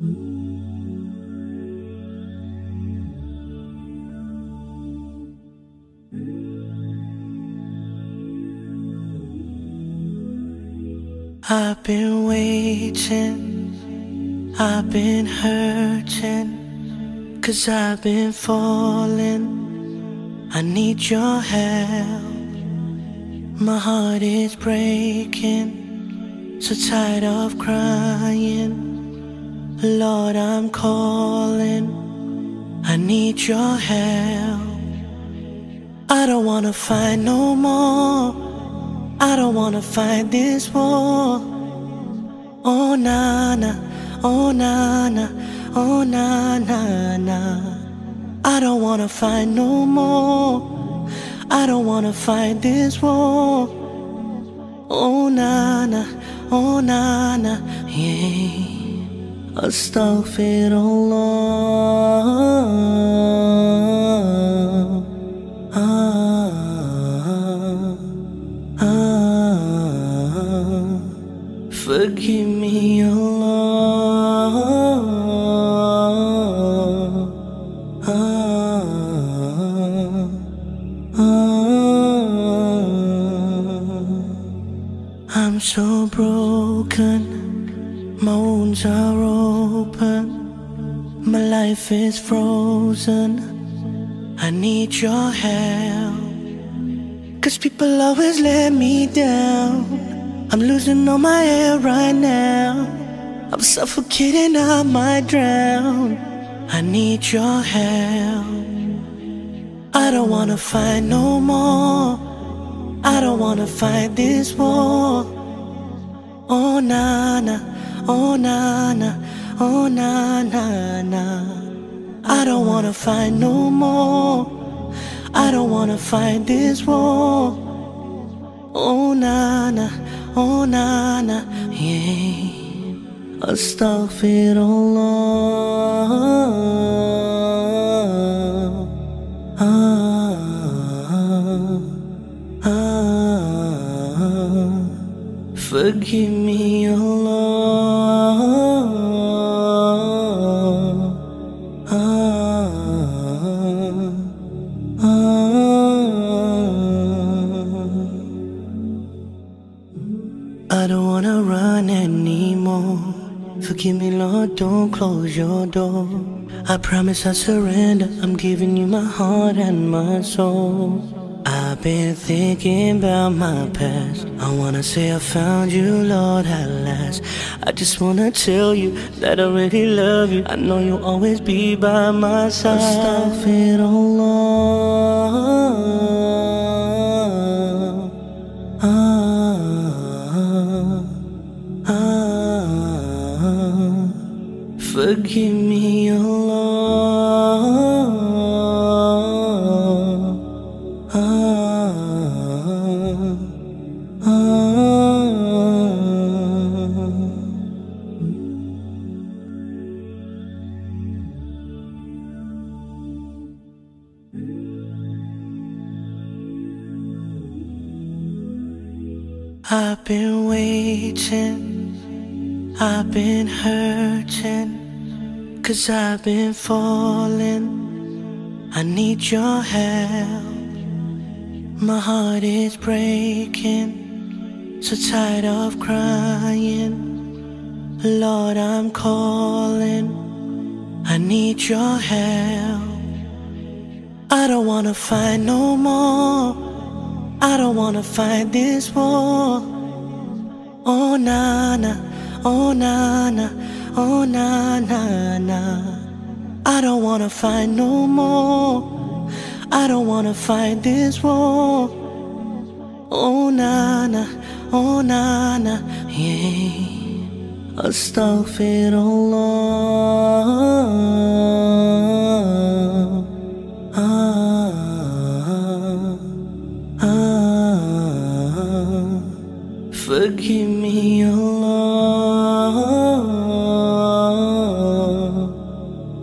I've been waiting, I've been hurting, cause I've been falling. I need your help. My heart is breaking, so tired of crying. Lord, I'm calling, I need your help. I don't wanna fight no more. I don't wanna fight this war. Oh na na, oh na na, oh na na na. I don't wanna fight no more. I don't wanna fight this war. Oh na na, oh na na, yeah. Astaghfirullah. Ah, ah, forgive me, Allah. Ah, ah. I'm so broken, my wounds are open, my life is frozen. I need your help. Cause people always let me down. I'm losing all my air right now. I'm suffocating, I might drown. I need your help. I don't wanna fight no more. I don't wanna fight this war. Oh na na, oh na na, oh na na na. I don't wanna fight no more. I don't wanna fight this war. Oh na na, oh na na, yeah. Astaghfirullah. Ah, ah, forgive. Ah, ah. I don't wanna run anymore. Forgive me, Lord, don't close your door. I promise I surrender. I'm giving you my heart and my soul. I've been thinking about my past. I wanna say I found you, Lord, at last. I just wanna tell you that I really love you. I know you'll always be by my side. Astaghfirullah. I've been waiting, I've been hurting, cause I've been falling. I need your help. My heart is breaking, so tired of crying. Lord, I'm calling, I need your help. I don't wanna fight no more. I don't wanna fight this war. Oh na na, oh na na, oh na na na. I don't wanna fight no more. I don't wanna fight this war. Oh na na, oh na na, yeah. Astaghfirullah. Forgive me, Allah.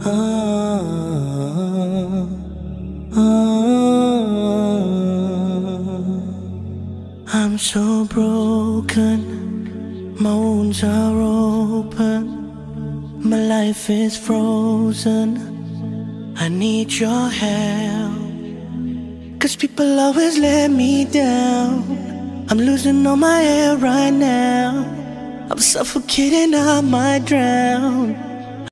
Ah, ah. I'm so broken, my wounds are open, My life is frozen. I need your help. Cause people always let me down. I'm losing all my air right now. I'm suffocating, I might drown.